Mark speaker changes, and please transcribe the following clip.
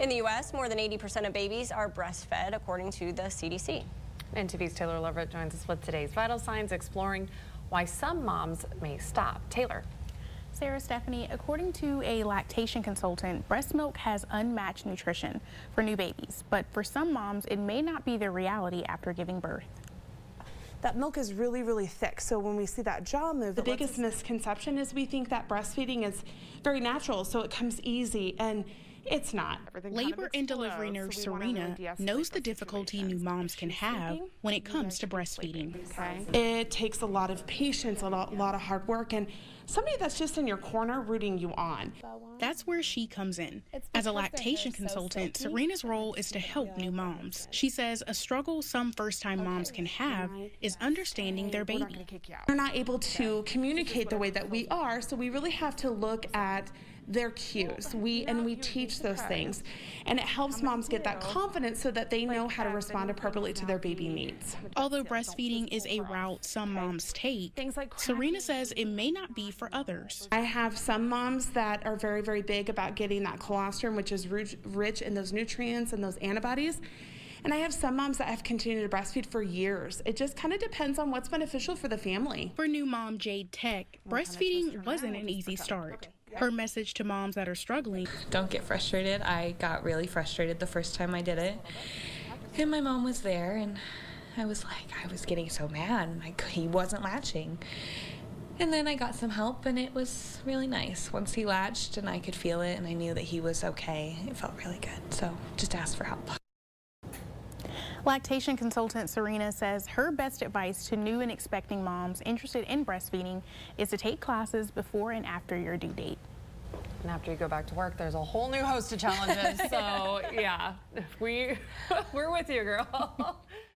Speaker 1: In the U.S., more than 80% of babies are breastfed, according to the CDC.
Speaker 2: NTV's Taylor Leverett joins us with today's Vital Signs, exploring why some moms may stop. Taylor.
Speaker 3: Sara Stephanie, according to a lactation consultant, breast milk has unmatched nutrition for new babies, but for some moms, it may not be their reality after giving birth.
Speaker 4: That milk is really, really thick, so when we see that jaw move,
Speaker 5: the biggest misconception is we think that breastfeeding is very natural, so it comes easy, and it's not.
Speaker 3: Labor and delivery nurse so Serena knows the difficulty new moms can have when it comes to breastfeeding.
Speaker 5: Okay. It takes a lot of patience, a lot, lot of hard work, and somebody that's just in your corner rooting you on.
Speaker 3: That's where she comes in. As a lactation consultant, Serena's role is to help new moms. She says a struggle some first time moms can have is understanding their baby.
Speaker 5: They're not able to communicate the way that we are, so we really have to look at their cues. We and we teach those things. And it helps moms get that confidence so that they know how to respond appropriately to their baby needs.
Speaker 3: Although breastfeeding is a route some moms take, Serena says it may not be for others.
Speaker 5: I have some moms that are very, very big about getting that colostrum, which is rich in those nutrients and those antibodies. And I have some moms that have continued to breastfeed for years. It just kind of depends on what's beneficial for the family.
Speaker 3: For new mom Jayde Tech, breastfeeding wasn't an easy start. Her message to moms that are struggling
Speaker 6: Don't get frustrated. I got really frustrated the first time I did it. And my mom was there, and I was like, I was getting so mad. Like, he wasn't latching. And then I got some help, and it was really nice. Once he latched, and I could feel it, and I knew that he was okay, it felt really good. So just ask for help.
Speaker 3: Lactation consultant Serena says her best advice to new and expecting moms interested in breastfeeding is to take classes before and after your due date.
Speaker 2: And after you go back to work, there's a whole new host of challenges. so yeah, we, we're with you, girl.